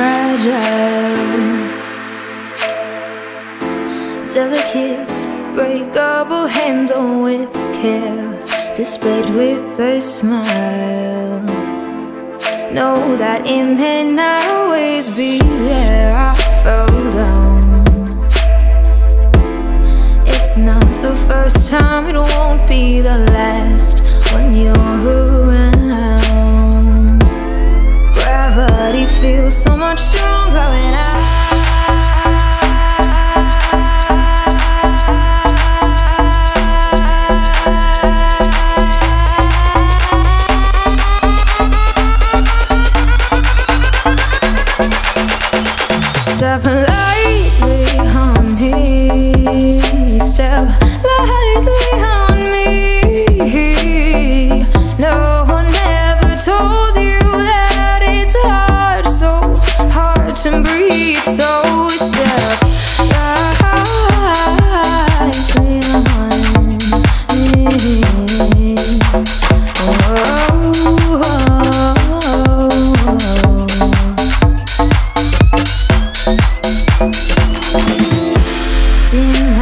fragile. Delicate, breakable, handle with care, displayed with a smile. Know that it may not always be there. I fell down. It's not the first time, it won't be the last when you're around. Feels so much stronger when I. denial.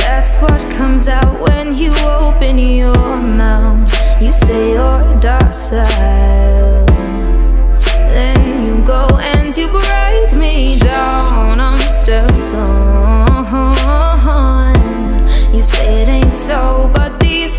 That's what comes out when you open your mouth. You say you're docile. Then you go and you break me down. I'm stepped on. You say it ain't so, but these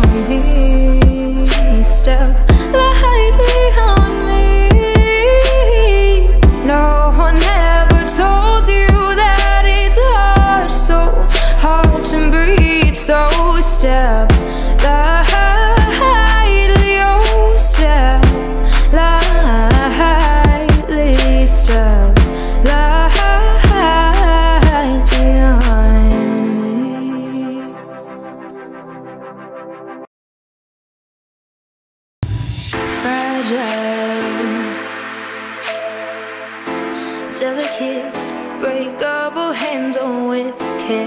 delicate, breakable, handle with.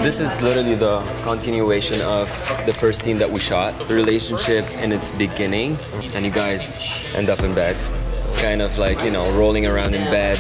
This is literally the continuation of the first scene that we shot. The relationship in its beginning, and you guys end up in bed. Kind of like, you know, rolling around in bed,